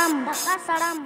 Dakassaram.